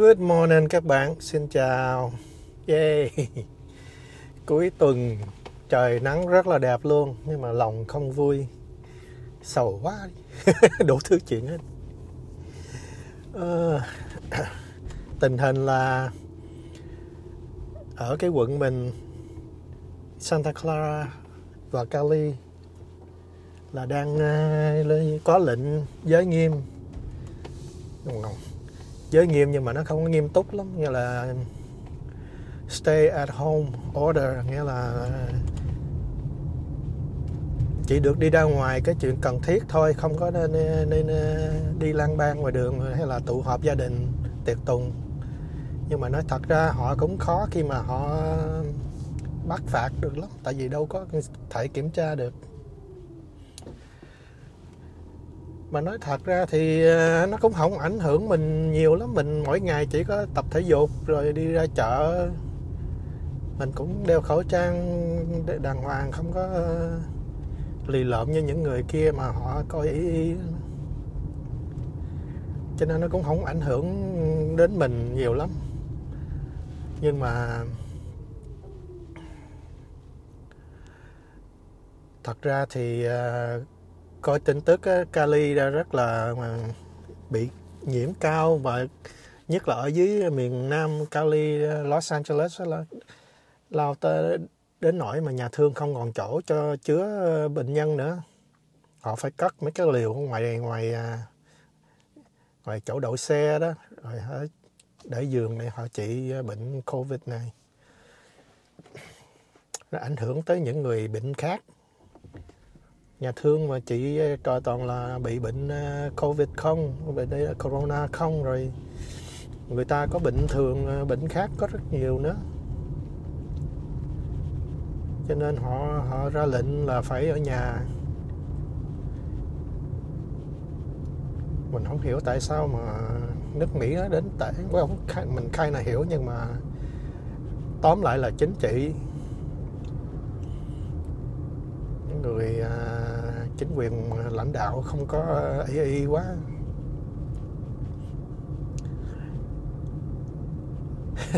Good morning các bạn, xin chào. Yay. Cuối tuần trời nắng rất là đẹp luôn nhưng mà lòng không vui. Sầu quá. Đủ thứ chuyện hết. Ờ, tình hình là ở cái quận mình Santa Clara và Cali là đang ờ, có lệnh giới nghiêm đúng không? Giới nghiêm nhưng mà nó không có nghiêm túc lắm như là stay at home order nghĩa là chỉ được đi ra ngoài cái chuyện cần thiết thôi không có nên, nên đi lang bang ngoài đường hay là tụ họp gia đình tiệc tùng. Nhưng mà nói thật ra họ cũng khó khi mà họ bắt phạt được lắm tại vì đâu có thể kiểm tra được. Mà nói thật ra thì ờ, nó cũng không ảnh hưởng mình nhiều lắm. Mình mỗi ngày chỉ có tập thể dục rồi đi ra chợ. Mình cũng đeo khẩu trang đàng hoàng không có ờ, lì lợm như những người kia mà họ coi ý ý. Cho nên nó cũng không ảnh hưởng đến mình nhiều lắm. Nhưng mà thật ra thì uh, coi tin tức á, Cali đã rất là mà bị nhiễm cao và nhất là ở dưới miền Nam Cali Los Angeles là lao tới đến nỗi mà nhà thương không còn chỗ cho chứa bệnh nhân nữa. Họ phải cất mấy cái liều ngoài ngoài à, ngoài chỗ đậu xe đó rồi họ để giường này họ trị bệnh covid này. Nó ảnh hưởng tới những người bệnh khác nhà thương mà chị ờ, trò toàn là bị bệnh ờ, covid không bệnh đây là corona không rồi người ta có bệnh thường ờ, bệnh khác có rất nhiều nữa. Cho nên họ họ ra lệnh là phải ở nhà. Mình không hiểu tại sao mà nước Mỹ nó đến tệ well, mình khai là hiểu nhưng mà tóm lại là chính trị. Những người à, chính quyền lãnh đạo không có ý y quá.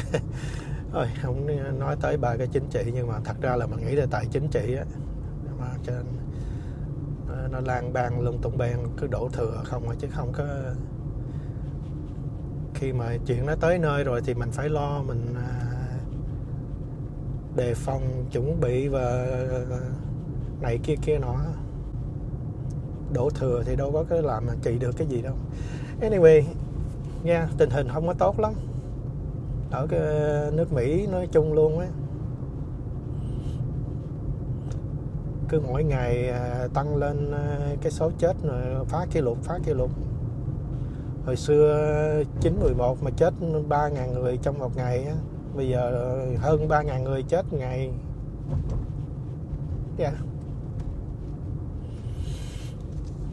Thôi không nói tới ba cái chính trị nhưng mà thật ra là mình nghĩ là tại chính trị á mà cho nên à, nó, nó lan ban lung tung bang cứ đổ thừa không à, chứ không có. Khi mà chuyện nó tới nơi rồi thì mình phải lo mình à, đề phòng chuẩn bị và này kia kia nọ đổ thừa thì đâu có cái làm mà trị được cái gì đâu. Anyway, nha, tình hình không có tốt lắm. Ở cái ờ, nước Mỹ nói chung luôn á. Cứ mỗi ngày ờ, tăng lên ờ, cái số chết rồi phá kỷ lục, phá kỷ lục. Hồi xưa 911 mà chết 3.000 người trong một ngày á, bây giờ hơn 3.000 người chết ngày. Yeah.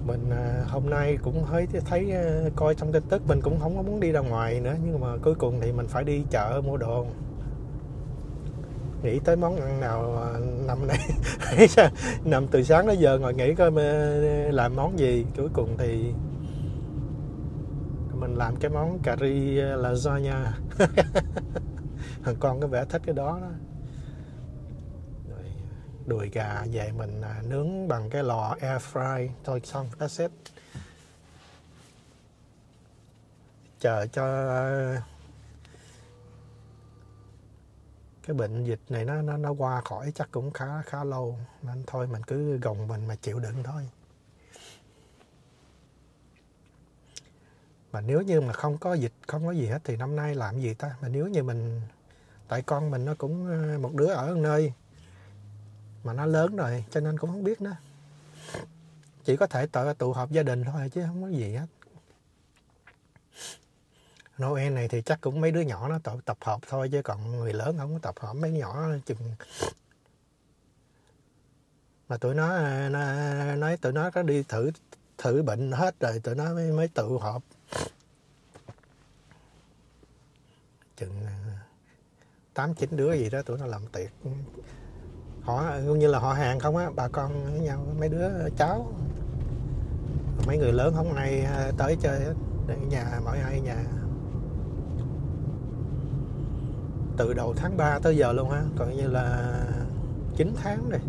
Mình à, hôm nay cũng thấy thấy coi trong tin tức mình cũng không có muốn đi ra ngoài nữa, nhưng mà cuối cùng thì mình phải đi chợ mua đồ. Nghĩ tới món ăn nào à, năm nay? Nằm từ sáng đến giờ ngồi nghĩ coi làm món gì. Cuối cùng thì mình làm cái món cà ri lasagna. Thằng con có vẻ thích cái đó đó đùi gà về mình à, nướng bằng cái lò air fry. Thôi xong that's it. Chờ cho à, cái bệnh dịch này nó nó nó qua khỏi chắc cũng khá khá lâu. Nên thôi mình cứ gồng mình mà chịu đựng thôi. Mà nếu như mà không có dịch không có gì hết thì năm nay làm gì ta? Mà nếu như mình tại con mình nó cũng à, một đứa ở nơi mà nó lớn rồi cho nên cũng không biết nữa. Chỉ có thể tự tụ họp gia đình thôi chứ không có gì hết. Noel này thì chắc cũng mấy đứa nhỏ nó tập, tập hợp thôi chứ còn người lớn không có tập hợp mấy nhỏ chừng mà tụi nó, nó nói tụi nó có đi thử thử bệnh hết rồi tụi nó mới mới tự họp. Chừng à, tám chín đứa gì đó tụi nó làm tiệc họ, cũng như là họ hàng không á, bà con với nhau, mấy đứa cháu. Mấy người lớn hôm nay à, tới chơi ở nhà mọi ai nhà. Từ đầu tháng 3 tới giờ luôn ha coi như là 9 tháng rồi.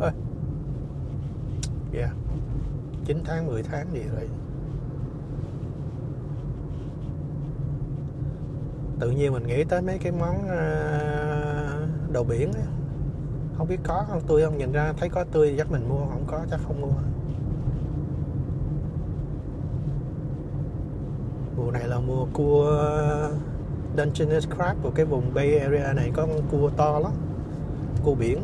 Ơi yeah. 9 tháng 10 tháng gì rồi. Tự nhiên mình nghĩ tới mấy cái món à, đồ biển á không biết có không tươi không? Nhìn ra thấy có tươi chắc mình mua không có chắc không mua. Mùa này là mùa cua Dungeness crab của cái vùng Bay Area này có con cua to lắm cua biển.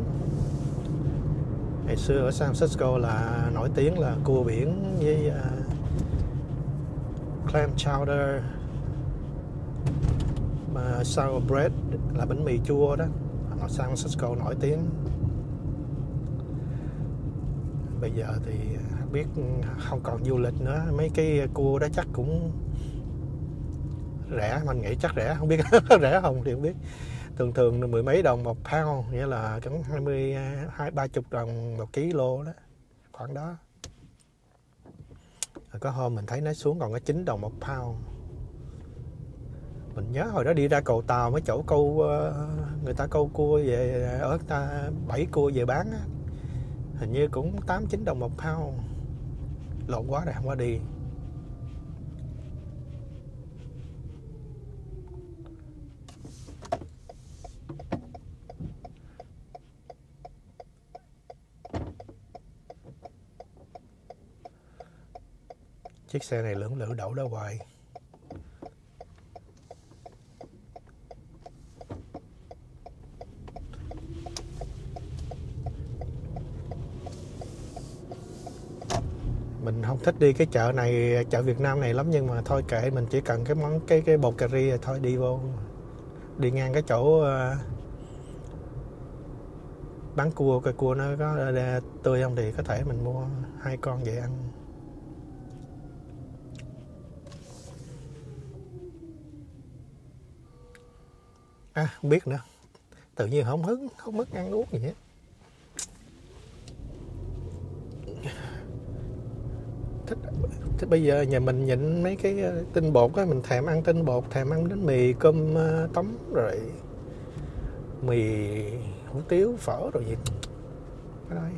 Ngày xưa ở San Francisco là nổi tiếng là cua biển với uh, clam chowder. Mà sour bread là bánh mì chua đó ở San Francisco nổi tiếng. Bây giờ thì biết không còn du lịch nữa. Mấy cái cua đó chắc cũng rẻ. Mình nghĩ chắc rẻ. Không biết rẻ không thì không biết. Thường thường mười mấy đồng một pound, nghĩa là cũng hai mươi, hai, ba chục đồng một ký lô đó, khoảng đó. Rồi có hôm mình thấy nó xuống còn có 9 đồng một pound mình nhớ hồi đó đi ra cầu tàu mấy chỗ câu ờ, người ta câu cua về, ở ta, bảy cua về bán á. Hình như cũng tám, chín đồng một pound lộn quá rồi, không có đi. Chiếc xe này lưỡng lự đậu đó hoài mình không thích đi cái chợ này chợ Việt Nam này lắm nhưng mà thôi kệ mình chỉ cần cái món cái cái bột cà ri rồi thôi đi vô. Đi ngang cái chỗ uh, bán cua cái cua nó có ờ, tươi không thì có thể mình mua hai con về ăn. À không biết nữa. Tự nhiên không hứng không mất ăn uống gì hết thích, thì bây giờ nhà mình nhịn mấy cái ờ, tinh bột á, mình thèm ăn tinh bột, thèm ăn bánh mì, cơm ờ, tấm rồi mì, hủ tiếu, phở rồi gì. Ở đây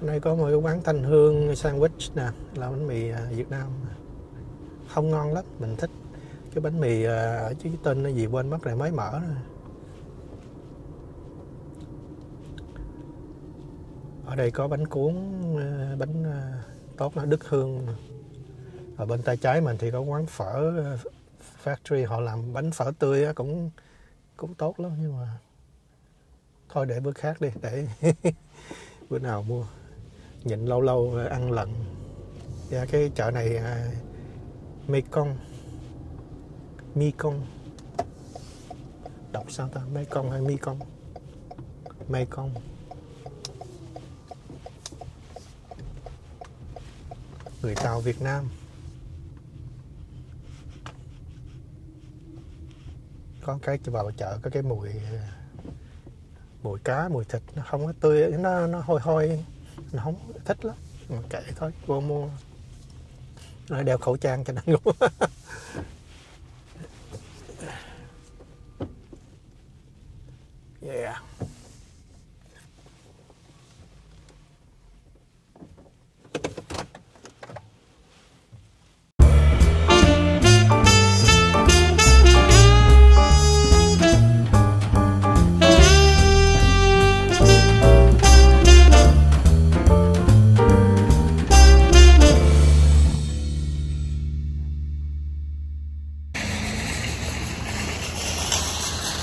hôm nay có một cái quán thanh hương sandwich nè, là bánh mì ờ, Việt Nam. Không ngon lắm, mình thích. Cái bánh mì ở chứ tên nó gì quên mất rồi, mới mở rồi. ở đây có bánh cuốn bánh tốt nó đức hương và bên tay trái mình thì có quán phở ờ, factory, họ làm bánh phở tươi cũng cũng tốt lắm, nhưng mà thôi để bữa khác đi, để bữa nào mua. Nhịn lâu lâu ăn lần ra dạ, cái chợ này à, Mekong. Mekong. Đọc sao ta? Mekong hay Mekong? Mekong. Người Tàu Việt Nam. Có cái vào chợ có cái mùi mùi cá, mùi thịt, nó không có tươi, nó nó hôi hôi, nó không thích lắm. Mà kệ thôi, vô mua. Nó đeo khẩu trang cho nó ngủ.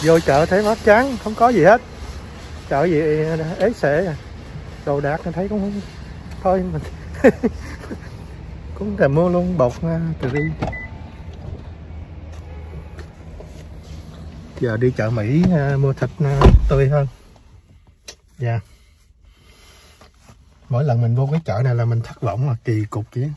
vô chợ thấy mất trắng không có gì hết. Chợ gì ế xệ à. đồ đạc thấy cũng không thôi, mình cũng thèm mua luôn bột à, từ đi giờ đi chợ Mỹ à, mua thịt tươi hơn. Dạ. Yeah. mỗi lần mình vô cái chợ này là mình thất vọng là kỳ cục chứ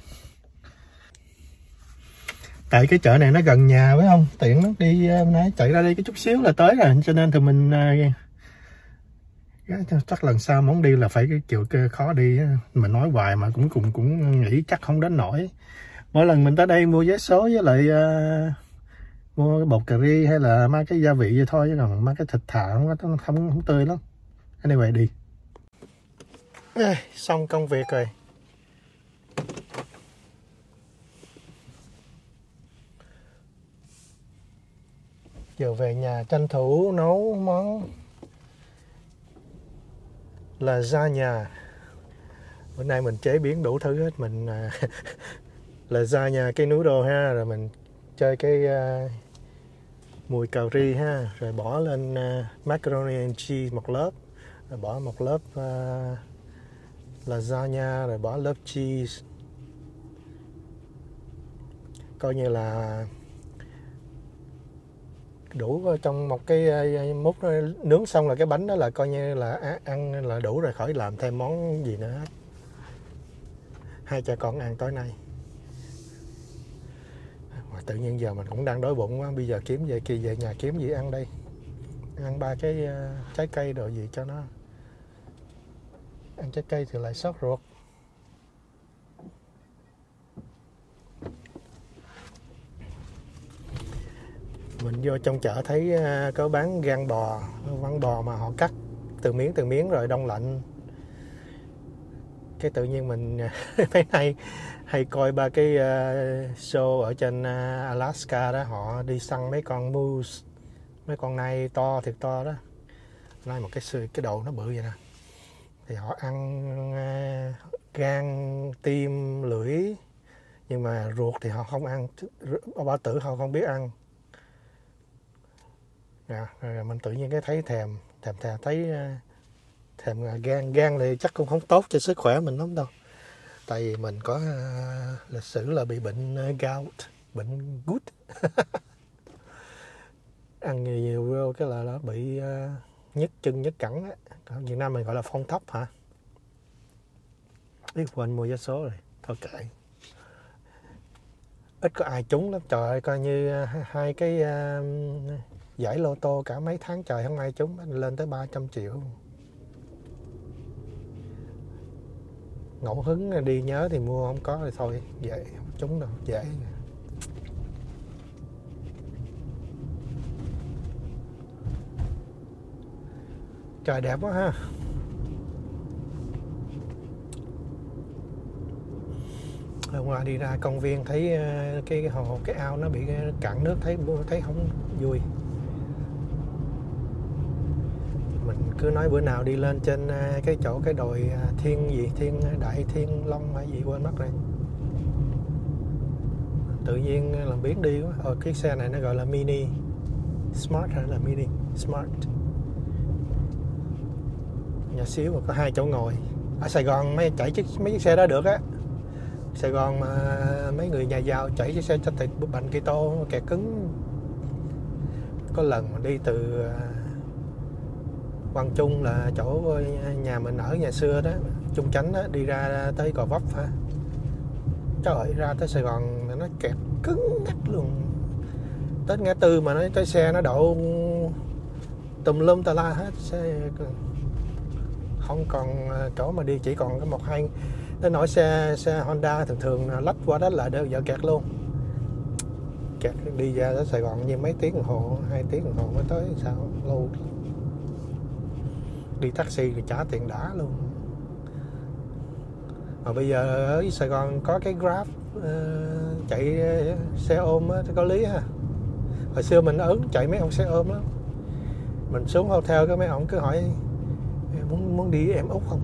tại cái chợ này nó gần nhà phải không? Tiện lắm đi ờ, nãy chạy ra đây cái chút xíu là tới rồi. Cho nên thì mình ờ, chắc lần sau muốn đi là phải cái chịu khó đi mình nói hoài mà cũng cũng cũng nghĩ chắc không đến nổi. Mỗi lần mình tới đây mua vé số với lại uh, mua bột cà ri hay là mang cái gia vị vậy thôi chứ còn mang cái thịt thả không không không tươi lắm. Anyway đi. Ê, xong công việc rồi. Giờ về nhà tranh thủ nấu món là ra nhà. Bữa nay mình chế biến đủ thứ hết mình à, là ra nhà cái noodle ha rồi mình chơi cái uh, mùi cà ri ha rồi bỏ lên uh, macaroni and cheese một lớp rồi bỏ một lớp uh, lasagna rồi bỏ lớp cheese. Coi như là đủ ờ, trong một cái ờ, múc nướng xong là cái bánh đó là coi như là ăn là đủ rồi, khỏi làm thêm món gì nữa hết. Hai cha con ăn tối nay. Mà tự nhiên giờ mình cũng đang đói bụng quá, bây giờ kiếm về kỳ về nhà kiếm gì ăn đây? Ăn ba cái ờ, trái cây rồi gì cho nó. Ăn trái cây thì lại sót ruột. Mình vô trong chợ thấy à, có bán gan bò gan bò mà họ cắt từ miếng từ miếng rồi đông lạnh. Cái tự nhiên mình à, mấy nay hay coi ba cái à, show ở trên Alaska đó, họ đi săn mấy con moose, mấy con này to thiệt to đó. Nay một cái cái đầu nó bự vậy nè. Thì họ ăn gan, tim, lưỡi, nhưng mà ruột thì họ không ăn bao tử họ không biết ăn à, rồi mình tự nhiên cái thấy thèm thèm thèm thấy ờ, thèm ờ, gan gan thì chắc cũng không tốt cho sức khỏe mình lắm đâu. Tại vì mình có uh, lịch sử là bị bệnh uh, gout bệnh gút. Ăn nhiều, vô cái là nó bị uh, nhức chân nhức cẳng á. Ở Việt Nam mình gọi là phong thấp hả? Biết quên mua vé số rồi thôi kệ. Ít có ai trúng lắm. Trời ơi coi như hai- cái uh, giải lô tô cả mấy tháng trời không ai trúng lên tới 300 triệu. Ngẫu hứng đi nhớ thì mua không có thì thôi, dễ, không trúng đâu, dễ. Trời đẹp quá ha. Hôm qua đi ra công viên thấy ờ, cái hồ, cái ao nó bị cạn nước, thấy thấy không vui. Mình cứ nói bữa nào đi lên trên à, cái chỗ cái đồi à, thiên gì? Thiên à, đại thiên long hay gì quên mất rồi. Tự nhiên làm biến đi quá. Ờ, cái xe này nó gọi là mini. Smart hay là mini. Smart. Nhỏ xíu mà có hai chỗ ngồi. Ở Sài Gòn mấy chạy chiếc mấy chiếc xe đó được á. Sài Gòn mà mấy người nhà giàu chạy chiếc xe cho thịt bánh cây tô kẹt cứng. Có lần mà đi từ Quang Trung là chỗ ờ, nhà mình ở nhà xưa đó Trung Chánh đó, đi ra tới Gò Vấp ha Trời ơi, ra tới Sài Gòn nó kẹt cứng ngắt luôn. Tới ngã tư mà nó tới xe nó đậu tùm lum tà la hết xe không còn ờ, chỗ mà đi chỉ còn có một hai tới nỗi xe xe Honda thường thường lách qua đó là đều vợ kẹt luôn. Kẹt đi ra tới Sài Gòn như mấy tiếng đồng hồ hai tiếng đồng hồ mới tới sao lâu đi taxi thì trả tiền đã luôn. Mà bây giờ ở Sài Gòn có cái Grab uh, chạy xe ôm á, có lý ha. Hồi xưa mình ớn chạy mấy ông xe ôm lắm. Mình xuống hotel cái mấy ông cứ hỏi muốn muốn đi em út không?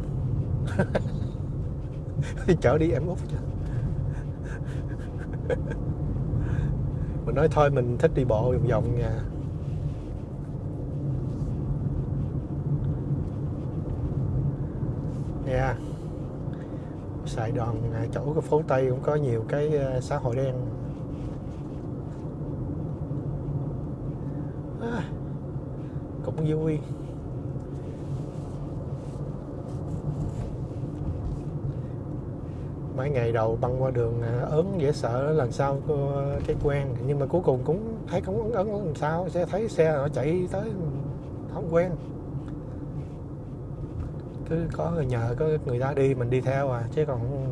Thì chở đi em út chứ mình nói thôi mình thích đi bộ vòng vòng nhà. Yeah. Sài Gòn à, chỗ cái phố Tây cũng có nhiều cái à, xã hội đen. À, cũng vui. Mấy ngày đầu băng qua đường à, ớn dễ sợ lần sau cái quen nhưng mà cuối cùng cũng thấy không ớn ớn làm sao sẽ thấy xe họ chạy tới không quen cứ có người nhờ có người ta đi mình đi theo à chứ còn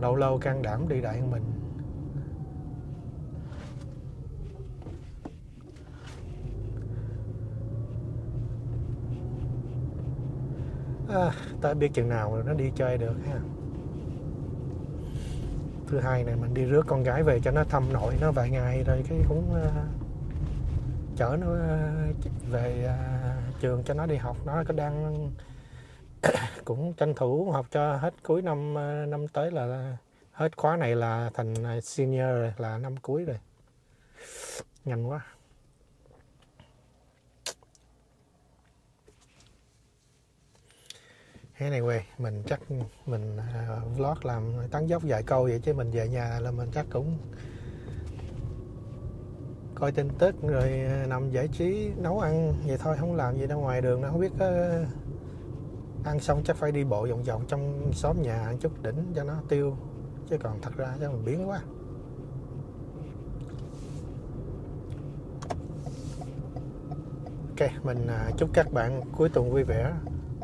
lâu lâu can đảm đi đại hơn mình. À, ta biết chừng nào rồi nó đi chơi được ha. Thứ hai này mình đi rước con gái về cho nó thăm nội nó vài ngày rồi cái cũng uh, chở nó uh, về uh, trường cho nó đi học. Nó có đang cũng tranh thủ học cho hết cuối năm ờ, năm tới là hết khóa này là thành ờ, senior rồi là năm cuối rồi. Nhanh quá. Anyway mình chắc mình uh, vlog làm tán dốc vài câu vậy chứ mình về nhà là mình chắc cũng coi tin tức rồi ờ, nằm giải trí, nấu ăn vậy thôi, không làm gì đâu ngoài đường nó không biết có ăn xong chắc phải đi bộ vòng vòng trong xóm nhà ăn chút đỉnh cho nó tiêu, chứ còn thật ra chắc mình biến quá. Ok, mình à, chúc các bạn cuối tuần vui vẻ.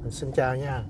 Mình xin chào nha.